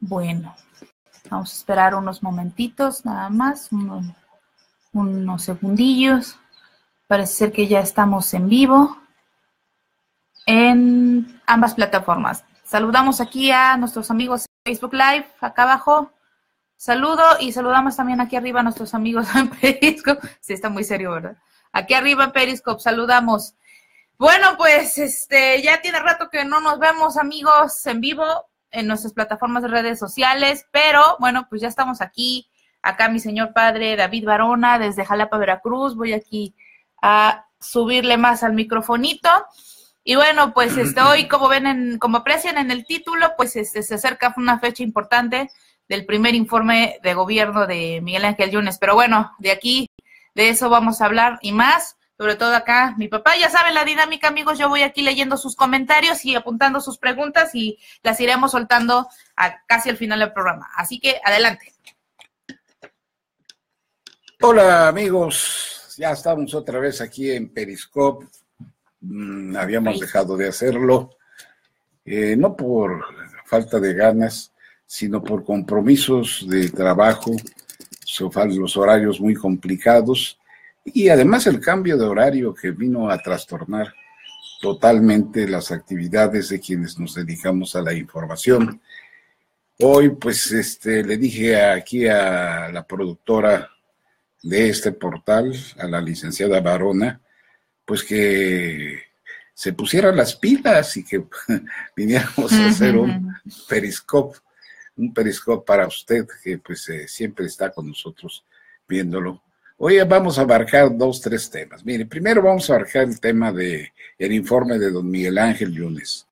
Bueno, vamos a esperar unos momentitos nada más, unos, unos segundillos. Parece ser que ya estamos en vivo en ambas plataformas. Saludamos aquí a nuestros amigos en Facebook Live, acá abajo. Saludo y saludamos también aquí arriba a nuestros amigos en Periscope. Sí, está muy serio, ¿verdad? Aquí arriba en Periscope, saludamos. Bueno, pues este ya tiene rato que no nos vemos, amigos, en vivo en nuestras plataformas de redes sociales, pero bueno, pues ya estamos aquí. Acá mi señor padre David Barona desde Jalapa, Veracruz. Voy aquí a subirle más al microfonito. Y bueno, pues este, hoy, como ven, en, como aprecian en el título, pues este, se acerca una fecha importante del primer informe de gobierno de Miguel Ángel Yunes. Pero bueno, de aquí, de eso vamos a hablar y más, sobre todo acá, mi papá, ya saben la dinámica, amigos, yo voy aquí leyendo sus comentarios y apuntando sus preguntas y las iremos soltando a casi al final del programa. Así que adelante. Hola amigos, ya estamos otra vez aquí en Periscope. Mm, habíamos dejado de hacerlo, eh, no por falta de ganas, sino por compromisos de trabajo, los horarios muy complicados y además el cambio de horario que vino a trastornar totalmente las actividades de quienes nos dedicamos a la información. Hoy, pues, este, le dije aquí a la productora de este portal, a la licenciada Barona, pues que se pusieran las pilas y que viniéramos a hacer un periscope, un periscope para usted que pues eh, siempre está con nosotros viéndolo. Hoy vamos a abarcar dos, tres temas. Mire, primero vamos a abarcar el tema de el informe de don Miguel Ángel Yunes.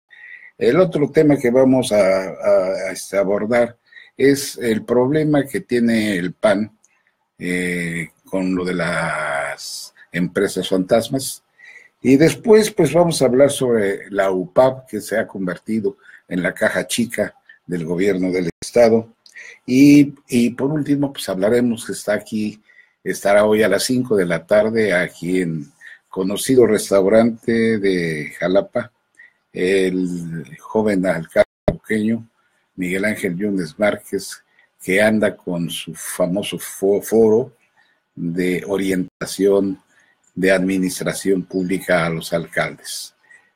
El otro tema que vamos a, este, abordar es el problema que tiene el PAN eh, con lo de las empresas fantasmas y después, pues vamos a hablar sobre la UPAP, que se ha convertido en la caja chica del gobierno del Estado. Y por último, pues hablaremos que está aquí, estará hoy a las 5 de la tarde aquí en conocido restaurante de Jalapa, el joven alcalde pequeño, Miguel Ángel Yunes Márquez, que anda con su famoso foro de orientación de administración pública a los alcaldes.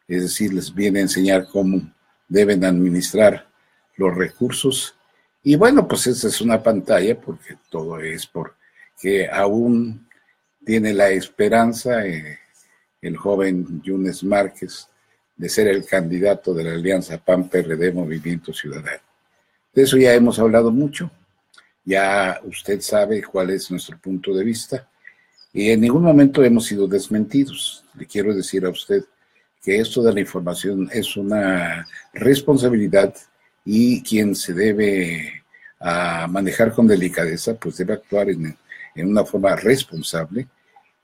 Es decir, les viene a enseñar cómo deben administrar los recursos. Y bueno, pues esa es una pantalla porque todo es porque aún tiene la esperanza eh, el joven Yunes Márquez de ser el candidato de la alianza PAN-PRD Movimiento Ciudadano. De eso ya hemos hablado mucho. Ya usted sabe cuál es nuestro punto de vista. Y en ningún momento hemos sido desmentidos. Le quiero decir a usted que esto de la información es una responsabilidad y quien se debe a manejar con delicadeza, pues debe actuar en, una forma responsable.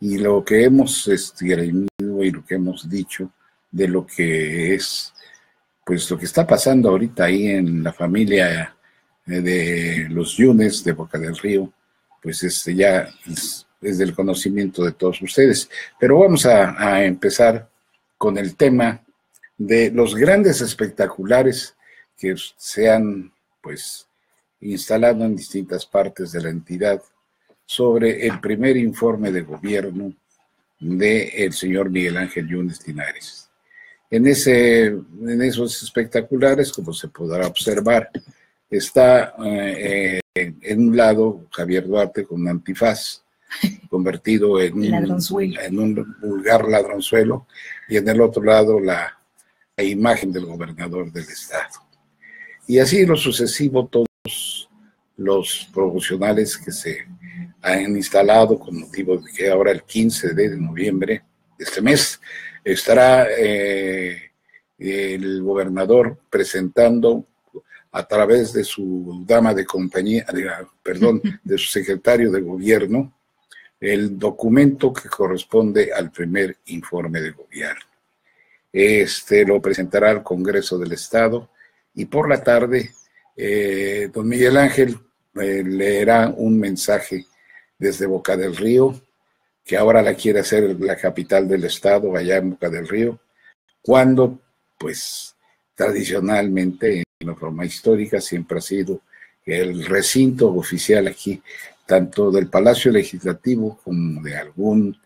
Y lo que hemos esgrimido y lo que hemos dicho de lo que es, pues lo que está pasando ahorita ahí en la familia eh, de los Yunes de Boca del Río, pues este ya desde el conocimiento de todos ustedes. Pero vamos a, empezar con el tema de los grandes espectaculares que se han pues instalado en distintas partes de la entidad sobre el primer informe de gobierno del el señor Miguel Ángel Yunes Linares. En, ese, en esos espectaculares, como se podrá observar, está eh, eh, en un lado Javier Duarte con un antifaz, convertido en un, en un, vulgar ladronzuelo, y en el otro lado la, imagen del gobernador del estado. Y así lo sucesivo todos los promocionales que se han instalado con motivo de que ahora el 15 de noviembre de este mes estará eh, el gobernador presentando a través de su dama de compañía, perdón, de su secretario de gobierno, el documento que corresponde al primer informe de gobierno. Este lo presentará al Congreso del Estado y por la tarde eh, don Miguel Ángel eh, leerá un mensaje desde Boca del Río, que ahora la quiere hacer la capital del Estado, allá en Boca del Río, cuando pues tradicionalmente en una forma histórica, siempre ha sido el recinto oficial aquí, tanto del Palacio Legislativo como de algún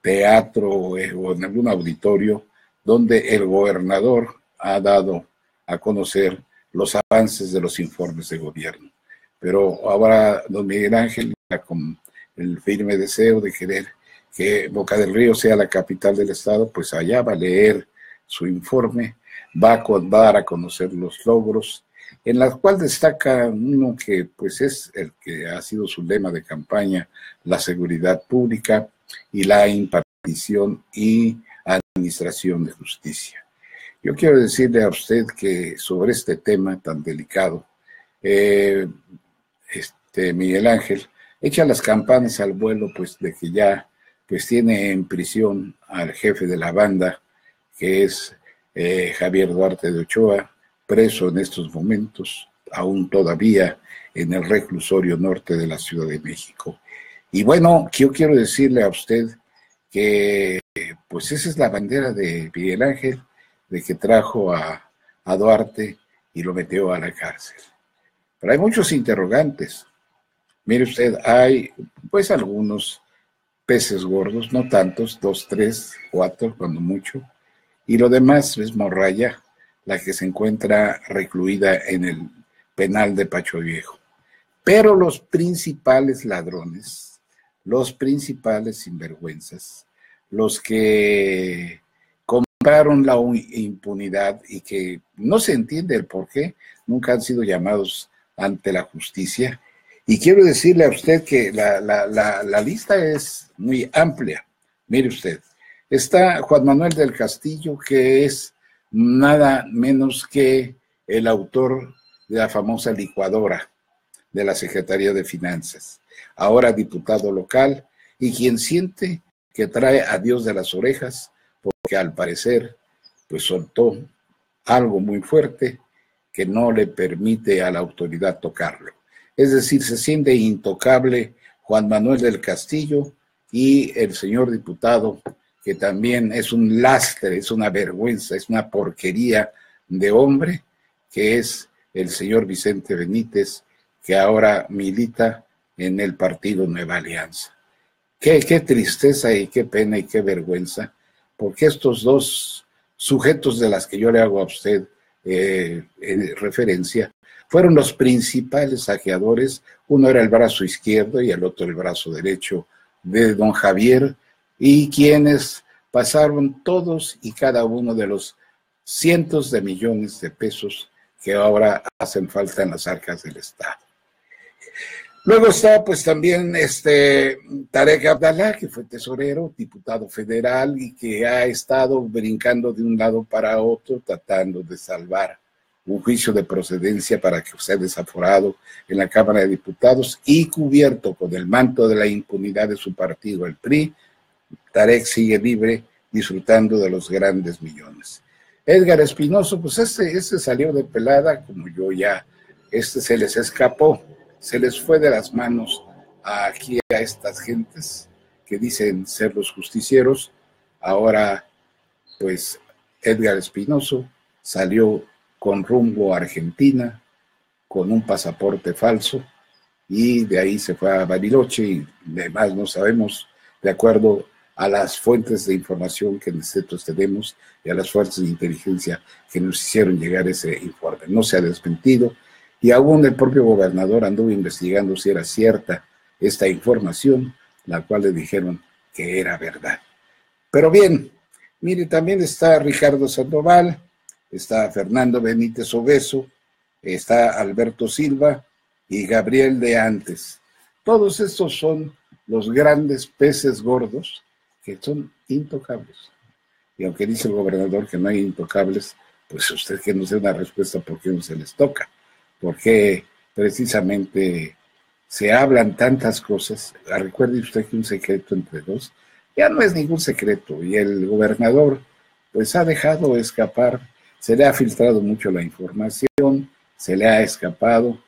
teatro o en algún auditorio donde el gobernador ha dado a conocer los avances de los informes de gobierno. Pero ahora don Miguel Ángel, con el firme deseo de querer que Boca del Río sea la capital del estado, pues allá va a leer su informe, va a dar a conocer los logros, en la cual destaca uno que pues es el que ha sido su lema de campaña, la seguridad pública y la impartición y administración de justicia. Yo quiero decirle a usted que sobre este tema tan delicado, eh, este Miguel Ángel echa las campanas al vuelo, pues de que ya pues tiene en prisión al jefe de la banda, que es eh, Javier Duarte de Ochoa, preso en estos momentos, aún todavía en el reclusorio norte de la Ciudad de México. Y bueno, yo quiero decirle a usted que pues esa es la bandera de Miguel Ángel, de que trajo a, a Duarte y lo metió a la cárcel. Pero hay muchos interrogantes. Mire usted, hay pues algunos peces gordos, no tantos, dos, tres, cuatro, cuando mucho, y lo demás es morraya, la que se encuentra recluida en el penal de Pacho Viejo. Pero los principales ladrones, los principales sinvergüenzas, los que compraron la impunidad y que no se entiende el por qué, nunca han sido llamados ante la justicia. Y quiero decirle a usted que la, la lista es muy amplia. Mire usted, está Juan Manuel del Castillo, que es nada menos que el autor de la famosa licuadora de la Secretaría de Finanzas, ahora diputado local y quien siente que trae a Dios de las orejas porque al parecer pues soltó algo muy fuerte que no le permite a la autoridad tocarlo. Es decir, se siente intocable Juan Manuel del Castillo y el señor diputado que también es un lastre, es una vergüenza, es una porquería de hombre, que es el señor Vicente Benítez, que ahora milita en el partido Nueva Alianza. Qué, qué tristeza y qué pena y qué vergüenza, porque estos dos sujetos de las que yo le hago a usted eh, en referencia, fueron los principales saqueadores, uno era el brazo izquierdo y el otro el brazo derecho de don Javier y quienes pasaron todos y cada uno de los cientos de millones de pesos que ahora hacen falta en las arcas del Estado. Luego está pues también este Tarek Abdallah, que fue tesorero, diputado federal y que ha estado brincando de un lado para otro tratando de salvar un juicio de procedencia para que sea desaforado en la Cámara de Diputados y cubierto con el manto de la impunidad de su partido, el PRI, Tarek sigue libre disfrutando de los grandes millones. Edgar Espinoso, pues este, este salió de pelada, como yo ya, este se les escapó, se les fue de las manos aquí a estas gentes que dicen ser los justicieros. Ahora, pues Edgar Espinoso salió con rumbo a Argentina, con un pasaporte falso, y de ahí se fue a Bariloche y demás no sabemos, de acuerdo a las fuentes de información que nosotros tenemos y a las fuerzas de inteligencia que nos hicieron llegar ese informe. No se ha desmentido y aún el propio gobernador anduvo investigando si era cierta esta información, la cual le dijeron que era verdad. Pero bien, mire, también está Ricardo Sandoval, está Fernando Benítez Obeso, está Alberto Silva y Gabriel de Antes. Todos estos son los grandes peces gordos que son intocables. Y aunque dice el gobernador que no hay intocables, pues usted que nos dé una respuesta por qué no se les toca, porque precisamente se hablan tantas cosas. Recuerde usted que un secreto entre dos ya no es ningún secreto y el gobernador pues ha dejado escapar se le ha filtrado mucho la información, se le ha escapado,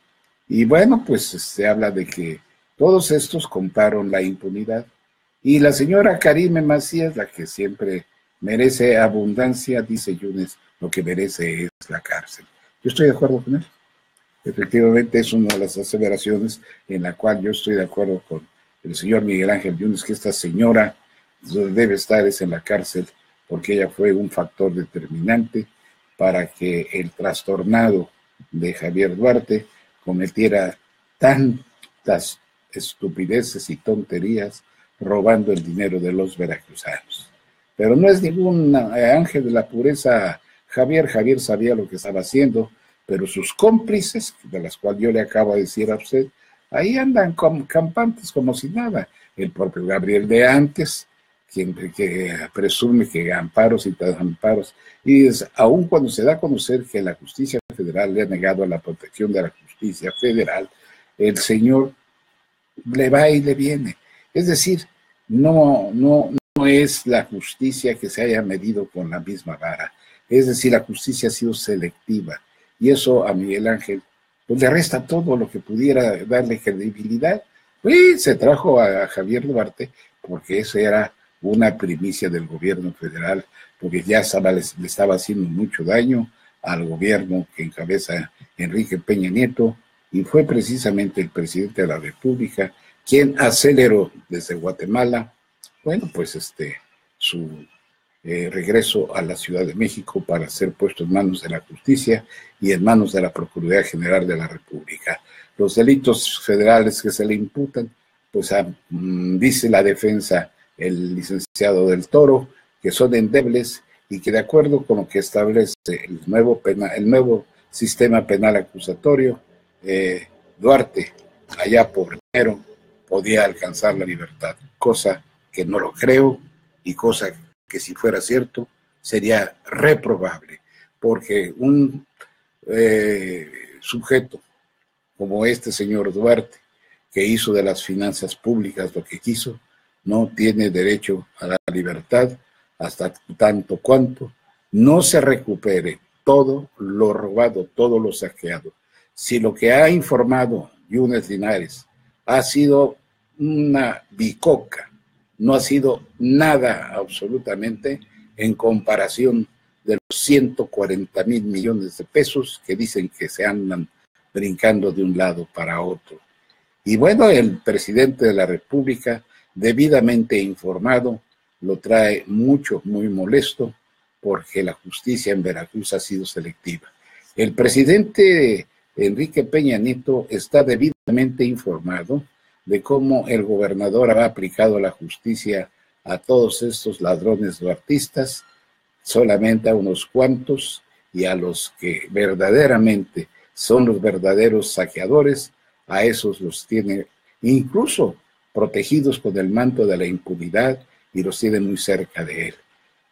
y bueno, pues se habla de que todos estos compraron la impunidad. Y la señora Karime Macías, la que siempre merece abundancia, dice Yunes, lo que merece es la cárcel. Yo estoy de acuerdo con él. Efectivamente, es una de las aseveraciones en la cual yo estoy de acuerdo con el señor Miguel Ángel Yunes, que esta señora debe estar es en la cárcel porque ella fue un factor determinante para que el trastornado de Javier Duarte cometiera tantas estupideces y tonterías robando el dinero de los veracruzanos. Pero no es ningún ángel de la pureza Javier. Javier sabía lo que estaba haciendo, pero sus cómplices, de las cuales yo le acabo de decir a usted, ahí andan campantes como si nada. El propio Gabriel de antes, quien presume que amparos y amparos, y es, aun cuando se da a conocer que la justicia federal le ha negado la protección de la justicia federal, el señor le va y le viene. Es decir, no, no, no es la justicia que se haya medido con la misma vara. Es decir, la justicia ha sido selectiva. Y eso a Miguel Ángel pues le resta todo lo que pudiera darle credibilidad. Y se trajo a Javier Duarte porque eso era una primicia del gobierno federal, porque ya estaba, le estaba haciendo mucho daño al gobierno que encabeza Enrique Peña Nieto, y fue precisamente el presidente de la República quien aceleró desde Guatemala, bueno, pues este, su eh, regreso a la Ciudad de México para ser puesto en manos de la justicia y en manos de la Procuraduría General de la República. Los delitos federales que se le imputan, pues ah, mm, dice la defensa el licenciado del Toro, que son endebles y que de acuerdo con lo que establece el nuevo, el nuevo sistema penal acusatorio, eh, Duarte, allá por enero, podía alcanzar la libertad, cosa que no lo creo y cosa que si fuera cierto sería reprobable, porque un eh, sujeto como este señor Duarte, que hizo de las finanzas públicas lo que quiso, no tiene derecho a la libertad hasta tanto cuanto no se recupere todo lo robado, todo lo saqueado. Si lo que ha informado Yunes Linares ha sido una bicoca, no ha sido nada absolutamente en comparación de los 140 mil millones de pesos que dicen que se andan brincando de un lado para otro. Y bueno, el presidente de la República debidamente informado, lo trae mucho, muy molesto, porque la justicia en Veracruz ha sido selectiva. El presidente Enrique Peña Nieto está debidamente informado de cómo el gobernador ha aplicado la justicia a todos estos ladrones o artistas, solamente a unos cuantos y a los que verdaderamente son los verdaderos saqueadores, a esos los tiene incluso protegidos con el manto de la impunidad y los tiene muy cerca de él.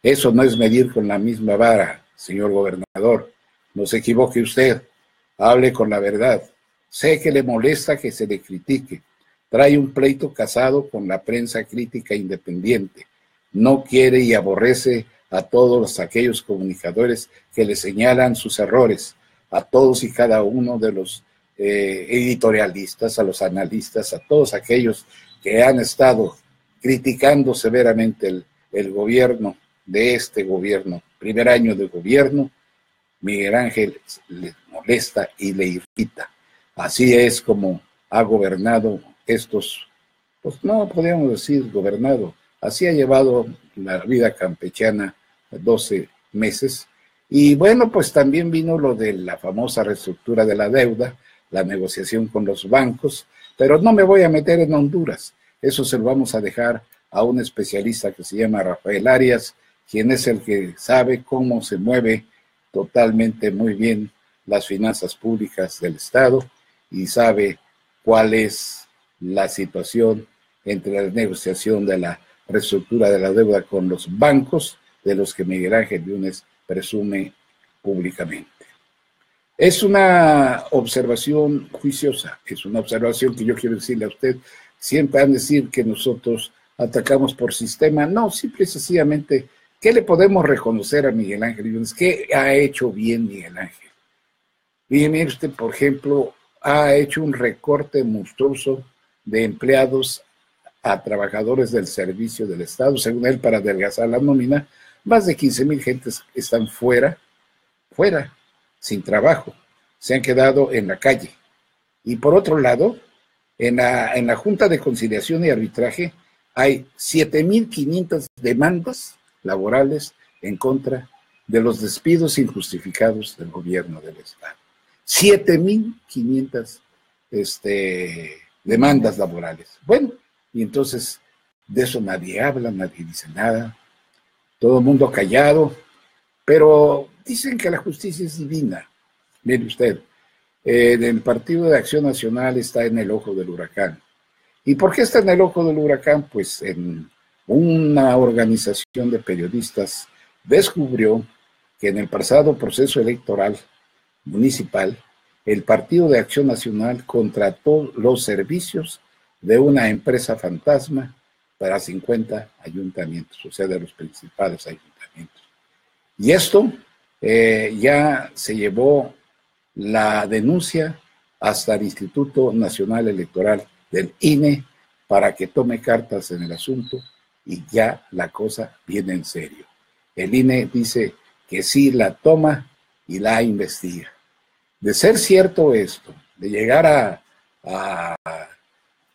Eso no es medir con la misma vara, señor gobernador. No se equivoque usted. Hable con la verdad. Sé que le molesta que se le critique. Trae un pleito casado con la prensa crítica independiente. No quiere y aborrece a todos aquellos comunicadores que le señalan sus errores, a todos y cada uno de los eh, editorialistas, a los analistas, a todos aquellos que han estado criticando severamente el, el gobierno de este gobierno, primer año de gobierno, Miguel Ángel le molesta y le irrita. Así es como ha gobernado estos, pues no podríamos decir gobernado, así ha llevado la vida campechana 12 meses. Y bueno, pues también vino lo de la famosa reestructura de la deuda, la negociación con los bancos, pero no me voy a meter en Honduras. Eso se lo vamos a dejar a un especialista que se llama Rafael Arias, quien es el que sabe cómo se mueve totalmente muy bien las finanzas públicas del Estado y sabe cuál es la situación entre la negociación de la reestructura de la deuda con los bancos, de los que Miguel Ángel Yunes presume públicamente. Es una observación juiciosa, es una observación que yo quiero decirle a usted. Siempre han de decir que nosotros atacamos por sistema. No, simple y sencillamente, ¿qué le podemos reconocer a Miguel Ángel Yunes? ¿Qué ha hecho bien Miguel Ángel? mire usted, por ejemplo, ha hecho un recorte monstruoso de empleados a trabajadores del servicio del Estado, según él, para adelgazar la nómina, más de 15 mil gentes están fuera, fuera, sin trabajo. se han quedado en la calle. Y por otro lado, en la, en la Junta de Conciliación y Arbitraje hay 7.500 demandas laborales en contra de los despidos injustificados del gobierno del Estado. 7.500 este, demandas laborales. Bueno, y entonces de eso nadie habla, nadie dice nada, todo el mundo callado, pero dicen que la justicia es divina. Mire usted, eh, el Partido de Acción Nacional está en el ojo del huracán. ¿Y por qué está en el ojo del huracán? Pues en una organización de periodistas descubrió que en el pasado proceso electoral municipal, el Partido de Acción Nacional contrató los servicios de una empresa fantasma para 50 ayuntamientos, o sea, de los principales ayuntamientos. Y esto eh, ya se llevó la denuncia hasta el Instituto Nacional Electoral del INE para que tome cartas en el asunto y ya la cosa viene en serio. El INE dice que sí la toma y la investiga. De ser cierto esto, de llegar a,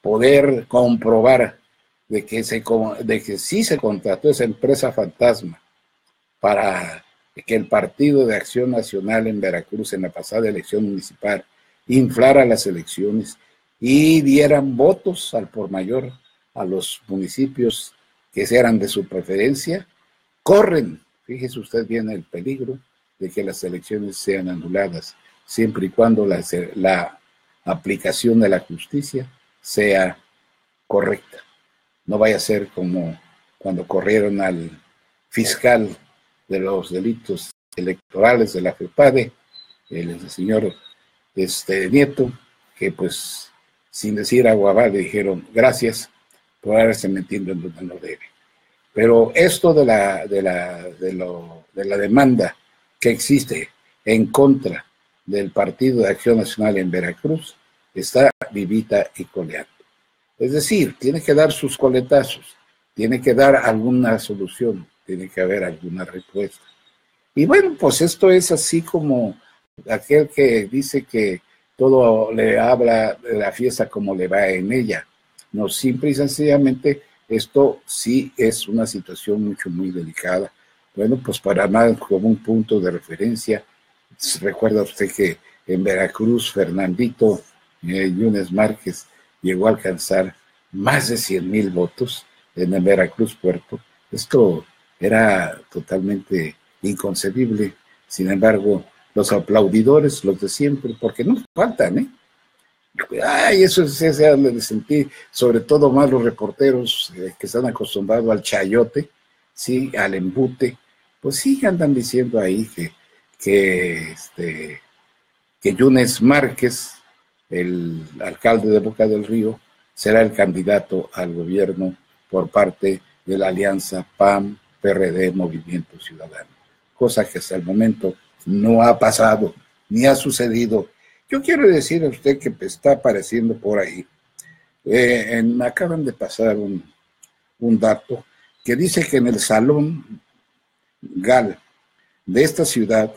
poder comprobar de que, se, de que sí se contrató esa empresa fantasma para que el Partido de Acción Nacional en Veracruz en la pasada elección municipal inflara las elecciones y dieran votos al por mayor a los municipios que eran de su preferencia, corren, fíjese usted bien el peligro de que las elecciones sean anuladas, siempre y cuando la, la aplicación de la justicia sea correcta. No vaya a ser como cuando corrieron al fiscal de los delitos electorales de la FEPADE, el señor este, Nieto, que pues sin decir agua le dijeron gracias por haberse metido en donde no debe. Pero esto de la, de la, de, lo, de la demanda que existe en contra del Partido de Acción Nacional en Veracruz está vivita y coleando. Es decir, tiene que dar sus coletazos, tiene que dar alguna solución, tiene que haber alguna respuesta. Y bueno, pues esto es así como aquel que dice que todo le habla de la fiesta como le va en ella. No, simple y sencillamente esto sí es una situación mucho, muy delicada. Bueno, pues para más como un punto de referencia, recuerda usted que en Veracruz Fernandito eh, Márquez llegó a alcanzar más de 100 mil votos en Veracruz Puerto. Esto era totalmente inconcebible. Sin embargo, los aplaudidores, los de siempre, porque no faltan, ¿eh? Ay, eso se hace de sentir, sobre todo más los reporteros eh, que están acostumbrados al chayote, sí, al embute, pues sí andan diciendo ahí que, que, este, que Yunes Márquez, el alcalde de Boca del Río, será el candidato al gobierno por parte de la alianza PAM, PRD, Movimiento Ciudadano, cosa que hasta el momento no ha pasado ni ha sucedido. Yo quiero decir a usted que está apareciendo por ahí. Eh, acaban de pasar un, un dato que dice que en el Salón GAL de esta ciudad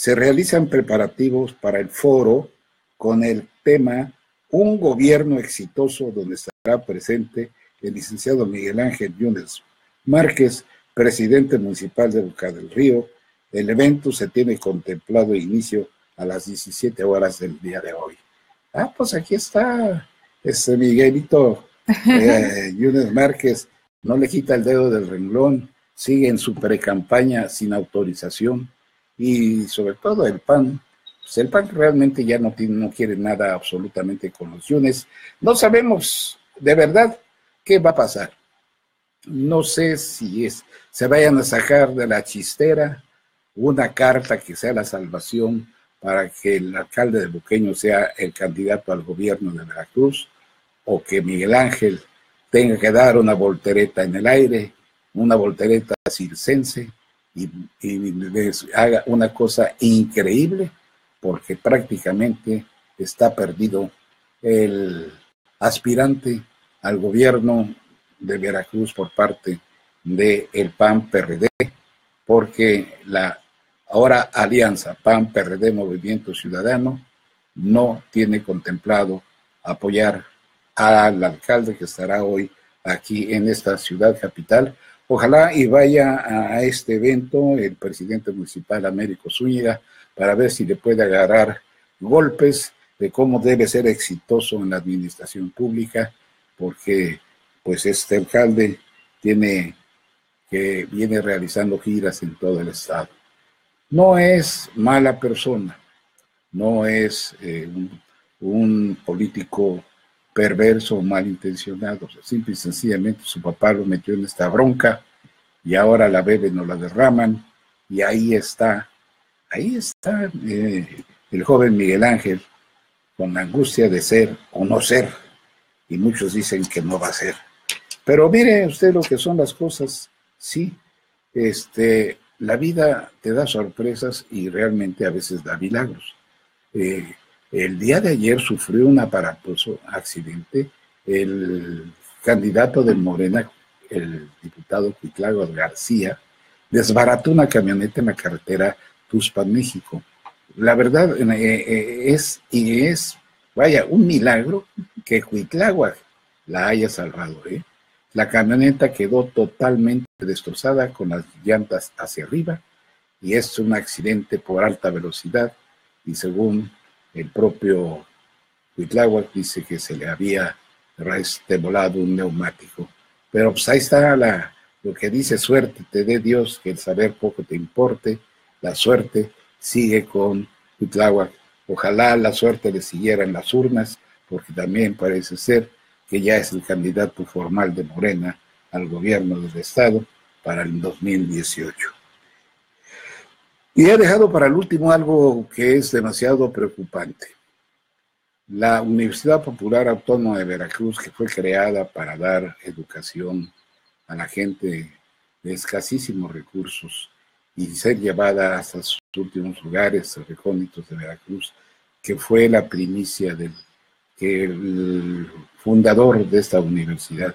se realizan preparativos para el foro con el tema Un gobierno exitoso donde estará presente el licenciado Miguel Ángel Yunes Márquez, presidente municipal de Boca del Río, el evento se tiene contemplado inicio a las 17 horas del día de hoy. Ah, pues aquí está este Miguelito eh, Yunes Márquez, no le quita el dedo del renglón, sigue en su pre-campaña sin autorización y sobre todo el PAN, pues el PAN realmente ya no, tiene, no quiere nada absolutamente con los Yunes. No sabemos de verdad qué va a pasar. No sé si es, se vayan a sacar de la chistera una carta que sea la salvación para que el alcalde de Buqueño sea el candidato al gobierno de Veracruz, o que Miguel Ángel tenga que dar una voltereta en el aire, una voltereta circense, y, haga una cosa increíble, porque prácticamente está perdido el aspirante al gobierno de Veracruz por parte del el PAN PRD, porque la Ahora Alianza, PAN, PRD, Movimiento Ciudadano, no tiene contemplado apoyar al alcalde que estará hoy aquí en esta ciudad capital. Ojalá y vaya a este evento el presidente municipal Américo Zúñiga para ver si le puede agarrar golpes de cómo debe ser exitoso en la administración pública, porque pues este alcalde tiene que viene realizando giras en todo el estado. No es mala persona, no es eh, un, político perverso o malintencionado. Simple y sencillamente su papá lo metió en esta bronca y ahora la beben o la derraman y ahí está, ahí está eh, el joven Miguel Ángel con la angustia de ser o no ser y muchos dicen que no va a ser. Pero mire usted lo que son las cosas, sí, este, la vida te da sorpresas y realmente a veces da milagros. Eh, el día de ayer sufrió un aparatoso accidente el candidato de Morena, el diputado Cuitlago García, desbarató una camioneta en la carretera Tuspan, México. La verdad eh, eh, es, y es, vaya, un milagro que Cuitláhuac la haya salvado. ¿eh? La camioneta quedó totalmente destrozada con las llantas hacia arriba y es un accidente por alta velocidad y según el propio Huitláhuac dice que se le había volado un neumático. Pero pues ahí está la, lo que dice suerte, te dé Dios que el saber poco te importe, la suerte sigue con Huitláhuac. Ojalá la suerte le siguiera en las urnas, porque también parece ser que ya es el candidato formal de Morena al gobierno del Estado para el 2018. Y he dejado para el último algo que es demasiado preocupante. La Universidad Popular Autónoma de Veracruz, que fue creada para dar educación a la gente de escasísimos recursos y ser llevada hasta sus últimos lugares recónditos de Veracruz, que fue la primicia del que el fundador de esta universidad,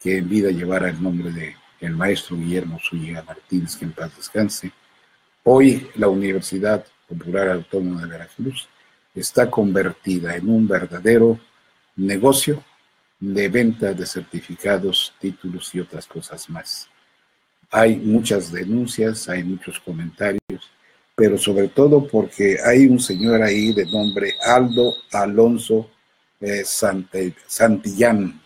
que en vida llevara el nombre de el maestro Guillermo Zúñiga Martínez, que en paz descanse, Hoy la Universidad Popular Autónoma de Veracruz está convertida en un verdadero negocio de venta de certificados, títulos y otras cosas más. Hay muchas denuncias, hay muchos comentarios, pero sobre todo porque hay un señor ahí de nombre Aldo Alonso eh, Santillán.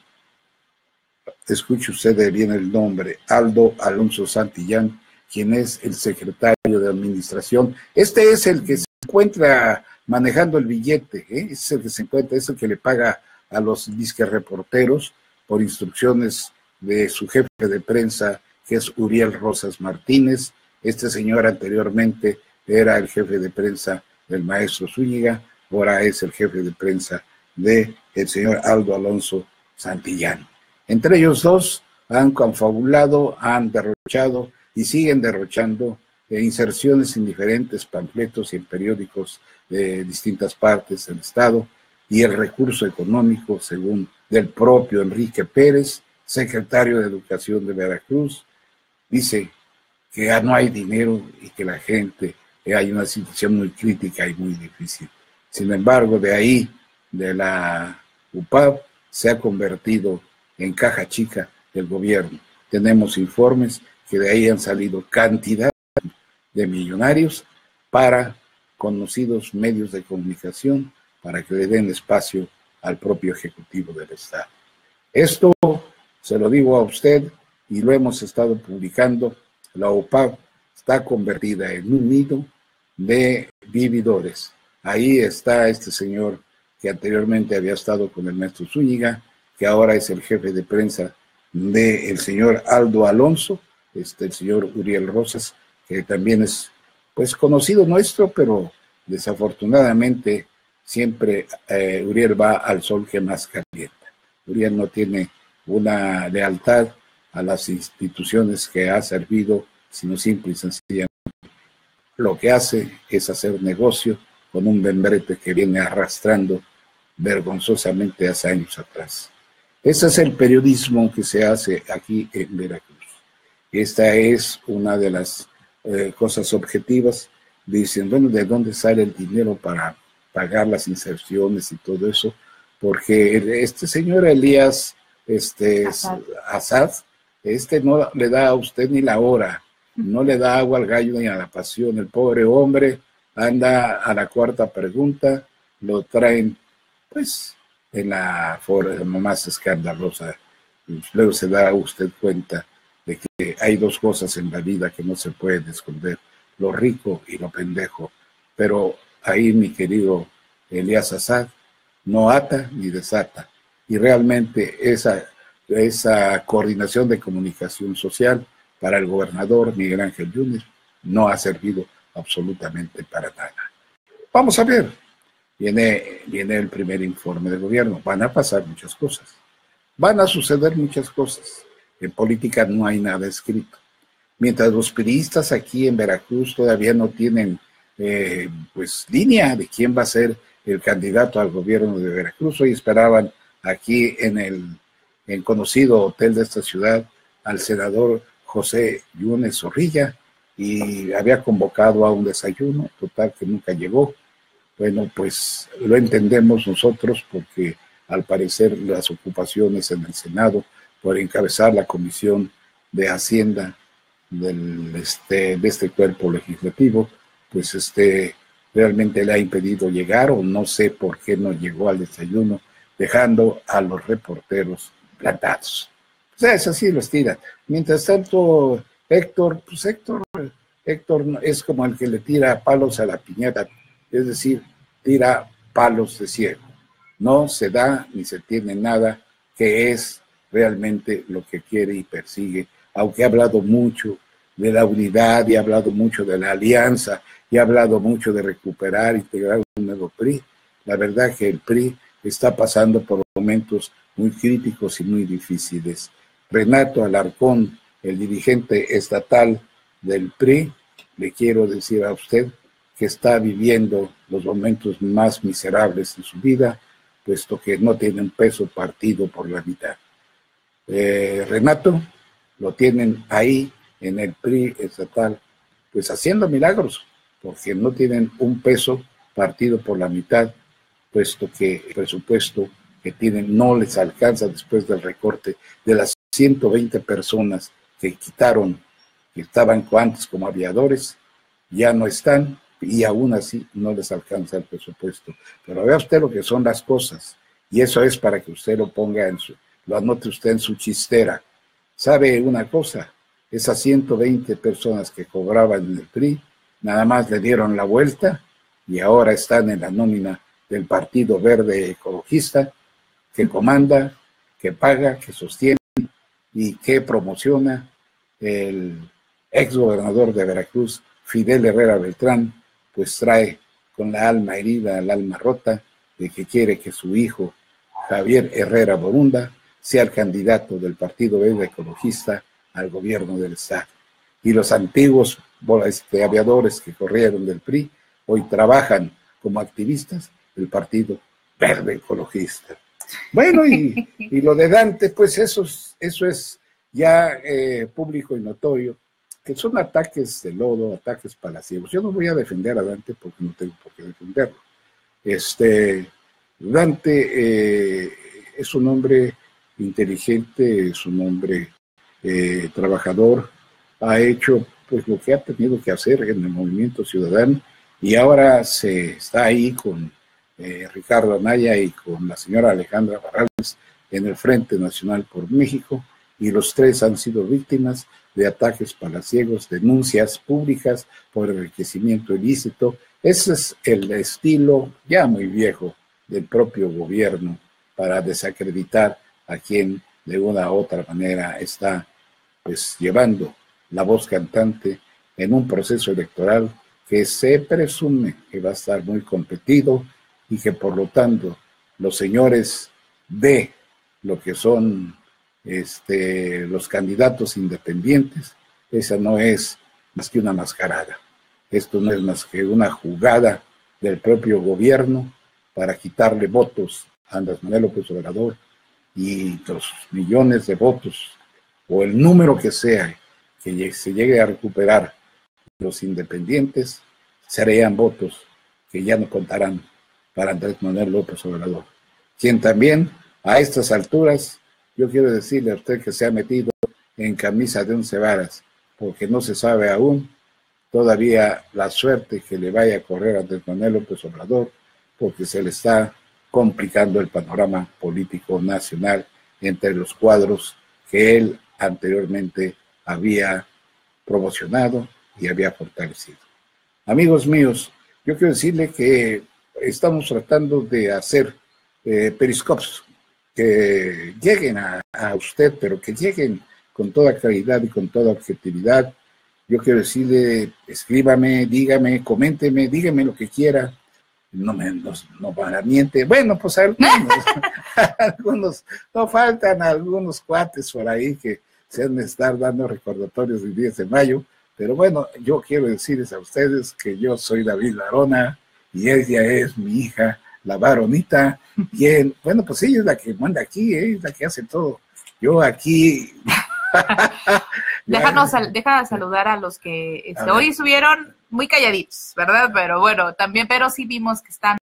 Escuche usted bien el nombre, Aldo Alonso Santillán, quien es el secretario de administración. Este es el que se encuentra manejando el billete, ¿eh? es el que se encuentra, es el que le paga a los disque reporteros por instrucciones de su jefe de prensa, que es Uriel Rosas Martínez. Este señor anteriormente era el jefe de prensa del maestro Zúñiga, ahora es el jefe de prensa del el señor Aldo Alonso Santillán. Entre ellos dos han confabulado, han derrochado y siguen derrochando eh, inserciones en diferentes panfletos y en periódicos de distintas partes del Estado y el recurso económico, según del propio Enrique Pérez, secretario de Educación de Veracruz, dice que ya no hay dinero y que la gente, eh, hay una situación muy crítica y muy difícil. Sin embargo, de ahí, de la UPAP, se ha convertido en caja chica del gobierno. Tenemos informes que de ahí han salido cantidad de millonarios para conocidos medios de comunicación para que le den espacio al propio Ejecutivo del Estado. Esto se lo digo a usted y lo hemos estado publicando. La OPAP está convertida en un nido de vividores. Ahí está este señor que anteriormente había estado con el maestro Zúñiga, que ahora es el jefe de prensa del señor Aldo Alonso, este, el señor Uriel Rosas, que también es pues conocido nuestro, pero desafortunadamente siempre eh, Uriel va al sol que más calienta. Uriel no tiene una lealtad a las instituciones que ha servido, sino simple y sencillamente lo que hace es hacer negocio con un membrete que viene arrastrando vergonzosamente hace años atrás. Ese es el periodismo que se hace aquí en Veracruz. Esta es una de las eh, cosas objetivas dicen, bueno, ¿de dónde sale el dinero para pagar las inserciones y todo eso? Porque este señor Elías este, Assad. este no le da a usted ni la hora, no le da agua al gallo ni a la pasión. El pobre hombre anda a la cuarta pregunta, lo traen, pues, en la forma más escandalosa. Luego se da usted cuenta de que hay dos cosas en la vida que no se pueden esconder, lo rico y lo pendejo. Pero ahí, mi querido Elías Assad, no ata ni desata. Y realmente esa, esa coordinación de comunicación social para el gobernador Miguel Ángel Yunes no ha servido absolutamente para nada. Vamos a ver, viene, viene el primer informe del gobierno, van a pasar muchas cosas, van a suceder muchas cosas. En política no hay nada escrito. Mientras los periodistas aquí en Veracruz todavía no tienen eh, pues línea de quién va a ser el candidato al gobierno de Veracruz, hoy esperaban aquí en el conocido hotel de esta ciudad al senador José Yunes Zorrilla, y había convocado a un desayuno, total que nunca llegó. Bueno, pues lo entendemos nosotros porque al parecer las ocupaciones en el Senado por encabezar la Comisión de Hacienda del, este, de este cuerpo legislativo, pues este, realmente le ha impedido llegar o no sé por qué no llegó al desayuno, dejando a los reporteros plantados. Sea, es así, los tiran. Mientras tanto, Héctor, pues Héctor, Héctor es como el que le tira palos a la piñata, es decir, tira palos de ciego. No se da ni se tiene nada que es realmente lo que quiere y persigue, aunque ha hablado mucho de la unidad y ha hablado mucho de la alianza y ha hablado mucho de recuperar, integrar un nuevo PRI. La verdad que el PRI está pasando por momentos muy críticos y muy difíciles. Renato Alarcón el dirigente estatal del PRI, le quiero decir a usted que está viviendo los momentos más miserables de su vida, puesto que no tiene un peso partido por la mitad. Eh, Renato lo tienen ahí en el PRI estatal, pues haciendo milagros, porque no tienen un peso partido por la mitad, puesto que el presupuesto que tienen no les alcanza después del recorte de las 120 personas que quitaron, que estaban antes como aviadores, ya no están y aún así no les alcanza el presupuesto. Pero vea usted lo que son las cosas y eso es para que usted lo ponga en su, lo anote usted en su chistera. ¿Sabe una cosa? Esas 120 personas que cobraban en el PRI, nada más le dieron la vuelta y ahora están en la nómina del Partido Verde Ecologista, que comanda, que paga, que sostiene y que promociona el ex gobernador de Veracruz, Fidel Herrera Beltrán, pues trae con la alma herida, el alma rota, de que quiere que su hijo, Javier Herrera Borunda, sea el candidato del Partido Verde Ecologista al gobierno del Estado. Y los antiguos este, aviadores que corrieron del PRI hoy trabajan como activistas del Partido Verde Ecologista. Bueno, y, y lo de Dante, pues eso, eso es ya eh, público y notorio, que son ataques de lodo, ataques palaciegos. Yo no voy a defender a Dante porque no tengo por qué defenderlo. Este, Dante eh, es un hombre inteligente, es un eh, trabajador, ha hecho pues lo que ha tenido que hacer en el movimiento ciudadano y ahora se está ahí con Ricardo Anaya y con la señora Alejandra Barrales en el Frente Nacional por México y los tres han sido víctimas de ataques palaciegos, denuncias públicas por enriquecimiento ilícito. Ese es el estilo ya muy viejo del propio gobierno para desacreditar a quien de una u otra manera está pues llevando la voz cantante en un proceso electoral que se presume que va a estar muy competido y que por lo tanto los señores de lo que son este, los candidatos independientes, esa no es más que una mascarada. Esto no es más que una jugada del propio gobierno para quitarle votos a Andrés Manuel López Obrador y los millones de votos o el número que sea que se llegue a recuperar los independientes serían votos que ya no contarán para Andrés Manuel López Obrador, quien también a estas alturas, yo quiero decirle a usted que se ha metido en camisa de once varas, porque no se sabe aún todavía la suerte que le vaya a correr a Andrés Manuel López Obrador, porque se le está complicando el panorama político nacional entre los cuadros que él anteriormente había promocionado y había fortalecido. Amigos míos, yo quiero decirle que estamos tratando de hacer eh, periscopes que lleguen a, a, usted, pero que lleguen con toda claridad y con toda objetividad. Yo quiero decirle, escríbame, dígame, coménteme, dígame lo que quiera. No me no, no miente. Bueno, pues algunos, algunos, no faltan algunos cuates por ahí que se han de estar dando recordatorios del 10 de mayo, pero bueno, yo quiero decirles a ustedes que yo soy David Larona y ella es mi hija, la varonita, quien, bueno, pues ella es la que manda aquí, ¿eh? es la que hace todo. Yo aquí... Déjanos, deja saludar a los que este, hoy subieron muy calladitos, ¿verdad? Pero bueno, también, pero sí vimos que están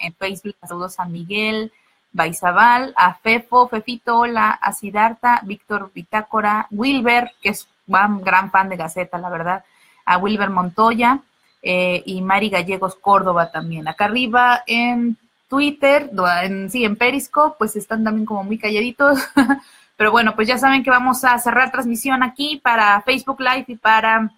en Facebook, saludos a Miguel, Baizabal, a Fefo, Fefito, hola, a Sidarta, Víctor Bitácora, Wilber, que es un gran fan de Gaceta, la verdad, a Wilber Montoya eh, y Mari Gallegos Córdoba también. Acá arriba en Twitter, en, sí, en Periscope, pues están también como muy calladitos. Pero bueno, pues ya saben que vamos a cerrar transmisión aquí para Facebook Live y para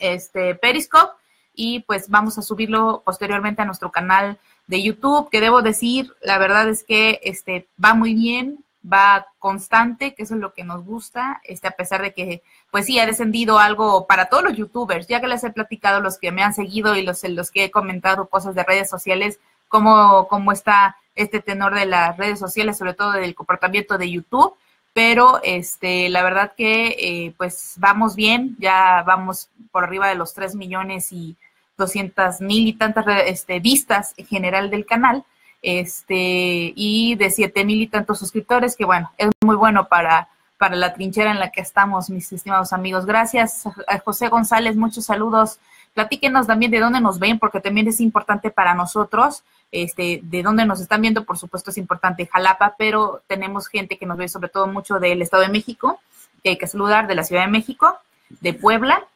este Periscope y pues vamos a subirlo posteriormente a nuestro canal de YouTube, que debo decir, la verdad es que este va muy bien, va constante, que eso es lo que nos gusta, este, a pesar de que, pues sí, ha descendido algo para todos los youtubers, ya que les he platicado los que me han seguido y los, los que he comentado cosas de redes sociales, cómo, cómo está este tenor de las redes sociales, sobre todo del comportamiento de YouTube, pero este, la verdad que eh, pues vamos bien, ya vamos por arriba de los 3 millones y 200 mil y tantas este, vistas en general del canal, este, y de 7 mil y tantos suscriptores, que bueno, es muy bueno para, para la trinchera en la que estamos, mis estimados amigos. Gracias a José González, muchos saludos. Platíquenos también de dónde nos ven, porque también es importante para nosotros, este, de dónde nos están viendo, por supuesto es importante Jalapa, pero tenemos gente que nos ve sobre todo mucho del Estado de México, que hay que saludar, de la Ciudad de México, de Puebla,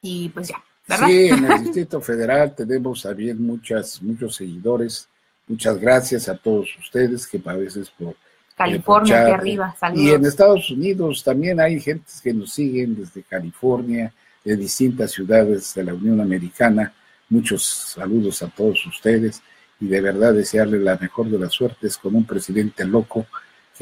y pues ya, Sí, en el Distrito Federal tenemos también muchas, muchos seguidores. Muchas gracias a todos ustedes que a veces por California, aquí arriba, saludos. Y en Estados Unidos también hay gente que nos siguen desde California, de distintas ciudades de la Unión Americana. Muchos saludos a todos ustedes y de verdad desearle la mejor de las suertes con un presidente loco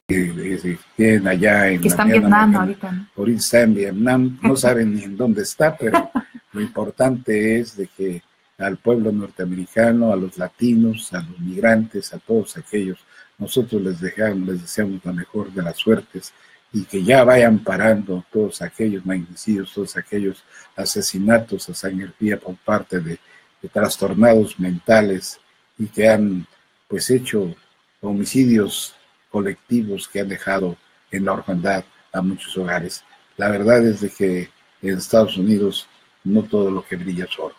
que tienen allá en que está en Vietnam ahorita. Ahorita está en Vietnam, no saben ni en dónde está, pero lo importante es de que al pueblo norteamericano, a los latinos, a los migrantes, a todos aquellos, nosotros les dejamos, les deseamos la mejor de las suertes y que ya vayan parando todos aquellos magnicidios, todos aquellos asesinatos a sangre fría por parte de, de trastornados mentales y que han pues hecho homicidios colectivos que han dejado en la orfandad a muchos hogares. La verdad es que en Estados Unidos no todo lo que brilla es oro.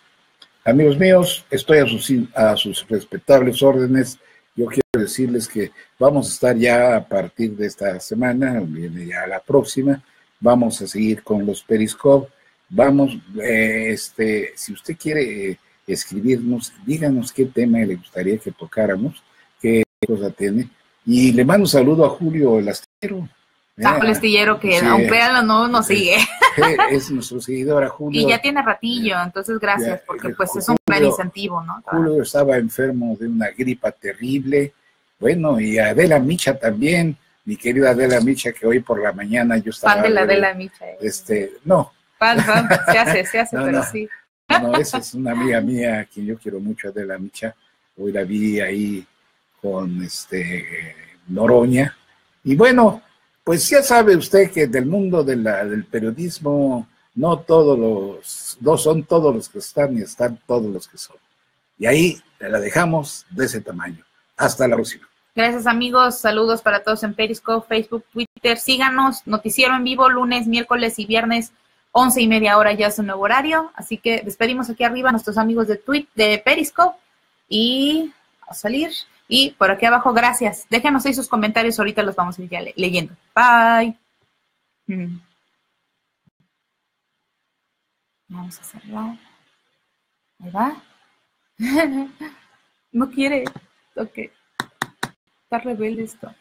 Amigos míos, estoy a sus, a sus respetables órdenes. Yo quiero decirles que vamos a estar ya a partir de esta semana, viene ya la próxima, vamos a seguir con los Periscope. Vamos, eh, este, si usted quiere eh, escribirnos, díganos qué tema le gustaría que tocáramos, qué cosa tiene. Y le mando un saludo a Julio el Astillero. Ah, el Astillero, que aunque no nos sigue. es nuestro seguidor, Julio. Y ya tiene ratillo, entonces gracias, porque pues es un gran incentivo, ¿no? Julio estaba enfermo de una gripa terrible, bueno, y Adela Micha también, mi querida Adela Micha, que hoy por la mañana yo estaba... Fan de la Adela Micha. Eh. Este, no. Fan, fan, se hace, se hace, pero sí. No, esa es una amiga mía, a quien yo quiero mucho, Adela Micha. Hoy la vi ahí con este Noroña. Y bueno, pues ya sabe usted que del mundo del periodismo no todos los, no son todos los que están ni están todos los que son. Y ahí la dejamos de ese tamaño. Hasta la próxima. Gracias amigos, saludos para todos en Periscope, Facebook, Twitter. Síganos, noticiero en vivo lunes, miércoles y viernes once y media hora ya es un nuevo horario, así que despedimos aquí arriba a nuestros amigos de Tweet, de Periscope y a salir. Y por aquí abajo, gracias. Déjenos ahí sus comentarios, ahorita los vamos a ir ya leyendo. Bye. Mm. Vamos a cerrar. Ahí va. no quiere. Ok. Está rebelde esto.